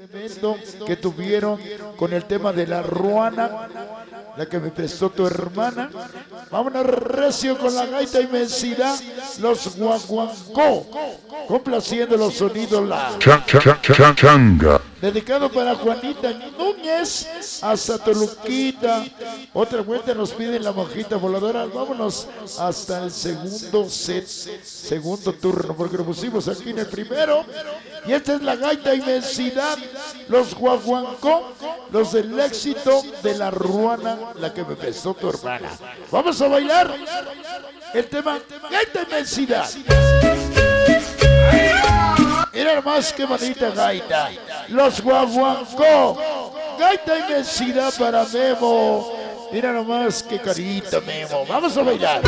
evento que tuvieron con el tema de la ruana, la que me prestó tu hermana. Vámonos recio con la gaita inmensidad, los guaguancó, complaciendo los sonidos la. Changa. Dedicado para Juanita Núñez, hasta Toluquita. Otra vuelta nos piden la mojita voladora. Vámonos hasta el segundo set, segundo turno, porque lo pusimos aquí en el primero. Y esta es la gaita inmensidad, los guaguancó, los del éxito de la ruana, la que me besó tu hermana. Vamos a bailar el tema gaita inmensidad. Mira nomás qué bonita gaita. Los guaguancó. Gaita inmensidad para Memo. Mira nomás qué carita, Memo. Vamos a bailar.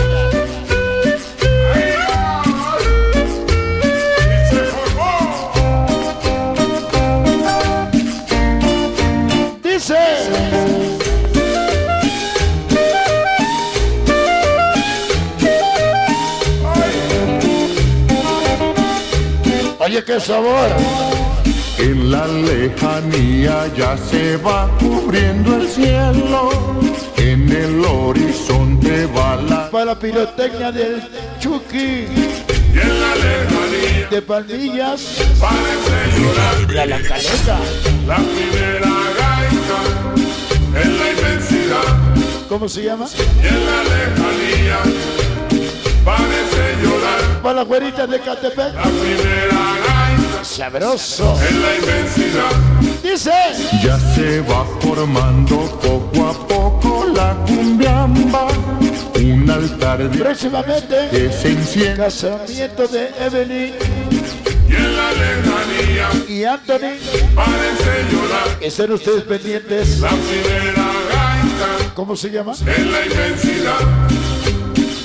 Dice. Oye, qué sabor. En la lejanía ya se va cubriendo el cielo. En el horizonte va la. Para la pirotecnia del Chucky. Y en la lejanía De Palmillas. parece llorar La La Caleta. la primera gaita en la inmensidad. ¿Cómo se llama? Y en la lejanía parece llorar Para las güeritas de Catepec. la primera gaita Sabroso. en la inmensidad. Dice. Ya se va formando poco a poco la cumbiamba. Un altar de Próximamente. que se enciende. Casamiento de Evelyn Y en la lejanía y Anthony. parece llorar Estén ustedes pendientes. la primera gaita ¿Cómo se llama? en la inmensidad.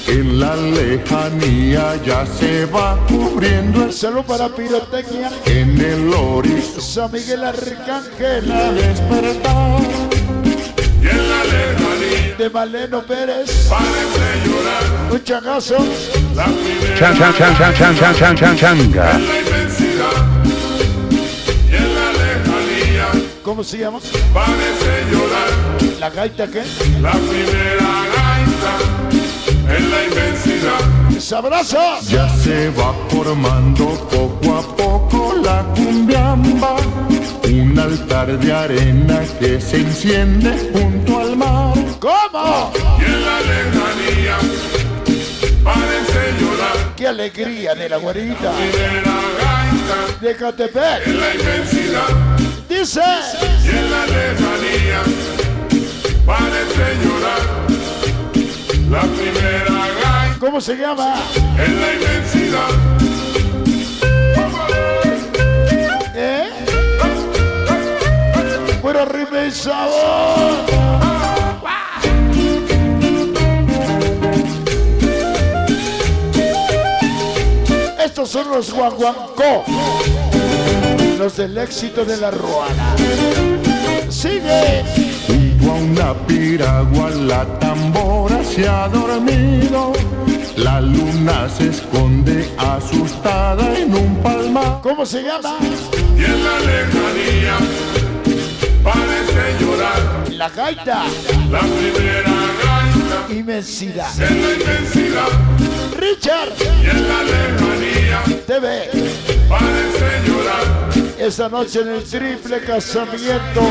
En la lejanía ya se va cubriendo el Salud para pirotecnia. En el horizonte San Miguel Arcángel. despertar. Y en la lejanía De Maleno Pérez. parece llorar Un changazo. la primera Chan, chan, chan, chan, chan, chan, chan, chan, changa. en la inmensidad. Y en la lejanía ¿Cómo se llama? parece llorar La gaita que. la primera en la inmensidad. Sabroso. Ya se va formando poco a poco la cumbiamba, un altar de arena que se enciende junto al mar. ¿Cómo? Y en la lejanía parece llorar Qué alegría de la güerita. primera gaita De Catepec. en la inmensidad. Dice. Y en la lejanía parece llorar la ¿Cómo se llama? en la inmensidad. ¿Eh? Puro ritmo y sabor. Estos son los guaguancó, los del éxito de la ruana. Sigue. Una piragua la tambora se ha dormido. La luna se esconde asustada en un palmar. ¿Cómo se llama? Y en la lejanía parece llorar La gaita. la primera gaita Inmensidad. en la inmensidad. Richard Y en la lejanía TV. parece llorar Esta noche en el triple casamiento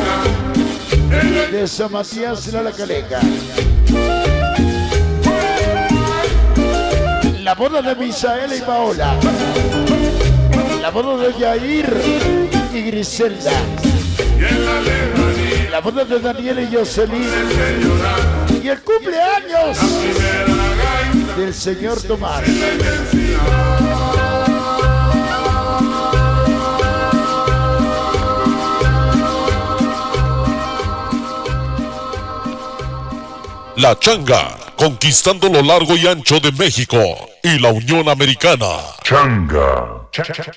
de San Matías y la Caleca. La boda de Misaela y Paola. La boda de Yair y Griselda. la boda de Daniel y Jocelyn. Y el cumpleaños del señor Tomás. La Changa, conquistando lo largo y ancho de México y la Unión Americana. Changa.